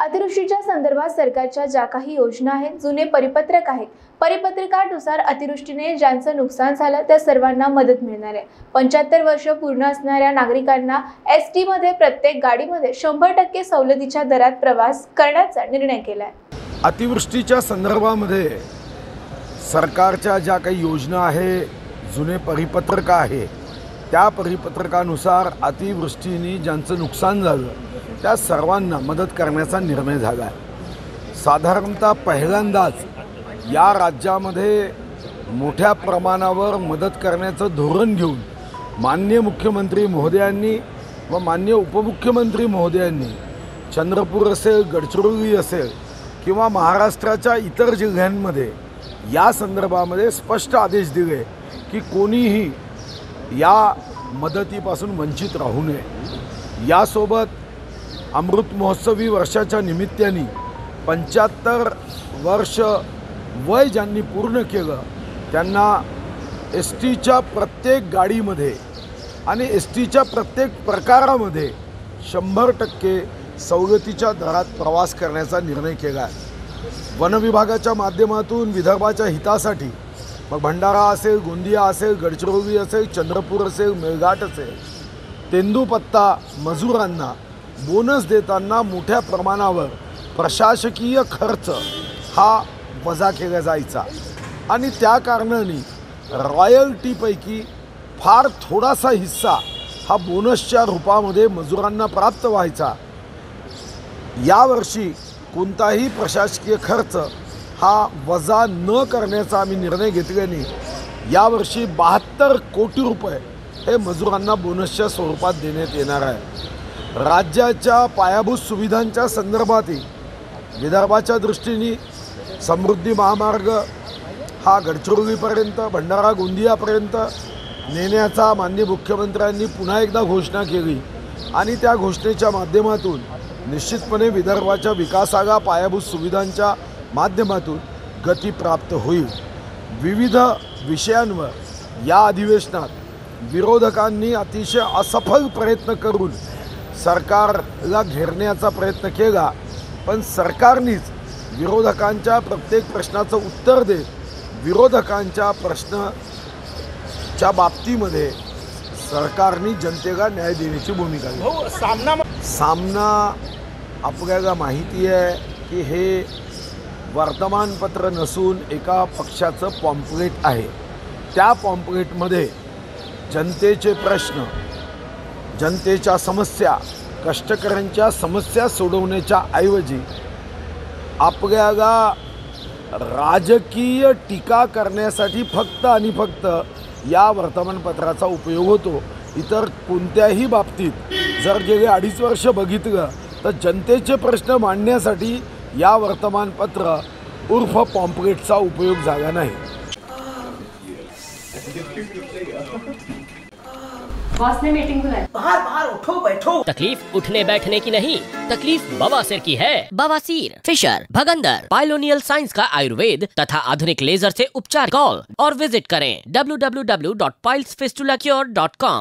अतिवृष्टीच्या संदर्भात सरकारच्या ज्या काही योजना आहेत जुने परिपत्रक आहेत परिपत्रकानुसार अतिवृष्टीने ज्यांचं नुकसान झालं त्या सर्वांना मदत मिळणार आहे. पंच्याहत्तर वर्ष पूर्ण असणाऱ्या नागरिकांना एस टीमध्ये प्रत्येक गाडीमध्ये शंभर टक्के सवलतीच्या दरात प्रवास करण्याचा निर्णय केला आहे अतिवृष्टीच्या संदर्भामध्ये सरकारच्या ज्या काही योजना आहे जुने परिपत्रक आहे त्या परिपत्रकानुसार अतिवृष्टीने ज्यांचं नुकसान झालं त्या सर्वांना मदत करण्याचा निर्णय झाला. आहे साधारणतः पहिल्यांदाच या राज्यामध्ये मोठ्या प्रमाणावर मदत करण्याचं धोरण घेऊन माननीय मुख्यमंत्री महोदयांनी व माननीय उपमुख्यमंत्री महोदयांनी चंद्रपूर असेल गडचिरोली असेल किंवा महाराष्ट्राच्या इतर जिल्ह्यांमध्ये या संदर्भामध्ये स्पष्ट आदेश दिले की कोणीही या मदतीपासून वंचित राहू नये. यासोबत अमृत महोत्सवी वर्षाच्या निमित्ताने पंच्याहत्तर वर्ष वय ज्यांनी पूर्ण केलं त्यांना एस टीच्या प्रत्येक गाडीमध्ये आणि एस टीच्या प्रत्येक प्रकारामध्ये शंभर टक्के सवलतीच्या दरात प्रवास करण्याचा निर्णय केला आहे. वनविभागाच्या माध्यमातून विदर्भाच्या हितासाठी मग भंडारा असेल गोंदिया असेल गडचिरोली असेल चंद्रपूर असेल मेळघाट असेल तेंदूपत्ता मजुरांना बोनस देताना मोठ्या प्रमाणावर प्रशासकीय खर्च हा वजा केला जायचा. आणि त्या कारणाने रॉयल्टीपैकी फार थोडासा हिस्सा हा बोनसच्या रूपामध्ये मजुरांना प्राप्त व्हायचा. यावर्षी कोणताही प्रशासकीय खर्च हा वजा न करण्याचा आम्ही निर्णय घेतल्याने यावर्षी बहात्तर कोटी रुपये हे मजुरांना बोनसच्या स्वरूपात देण्यात येणार आहे. राज्याच्या पायाभूत सुविधांच्या संदर्भातही विदर्भाच्या दृष्टीने समृद्धी महामार्ग हा गडचिरोलीपर्यंत भंडारा गोंदियापर्यंत नेण्याचा माननीय मुख्यमंत्र्यांनी पुन्हा एकदा घोषणा केली आणि त्या घोषणेच्या माध्यमातून निश्चितपणे विदर्भाच्या विकासाला पायाभूत सुविधांच्या माध्यमातून गती प्राप्त होईल. विविध विषयांवर या अधिवेशनात विरोधकांनी अतिशय असफल प्रयत्न करून सरकारला घेरण्याचा प्रयत्न केला पण सरकारनेच विरोधकांच्या प्रत्येक प्रश्नाचं उत्तर देत विरोधकांच्या प्रश्नाच्या बाबतीमध्ये सरकारने जनतेला न्याय देण्याची भूमिका घेतली. भाऊ सामना सामना आपल्याला माहिती आहे की हे वर्तमानपत्र नसून एका पक्षाचं पॉम्पलेट आहे. त्या पॉम्पलेटमध्ये जनतेचे प्रश्न जनतेच्या समस्या कष्टकऱ्यांच्या समस्या सोडवण्याच्या ऐवजी आपल्याला राजकीय टीका करण्यासाठी फक्त आणि फक्त या वर्तमानपत्राचा उपयोग होतो. इतर कोणत्याही बाबतीत जर गेले अडीच वर्ष बघितलं तर जनतेचे प्रश्न मांडण्यासाठी या वर्तमानपत्र उर्फ़ पॉम्पलेटचा उपयोग झाला नाही. बॉस ने मीटिंग बुलाई. बाहर बाहर उठो बैठो। तकलीफ़ उठने बैठने की नहीं तकलीफ़ बवासीर की है। बवासीर फिशर भगंदर पाइलोनियल साइंस का आयुर्वेद तथा आधुनिक लेजर से उपचार कॉल और विज़िट करें www.pilesfistulacure.com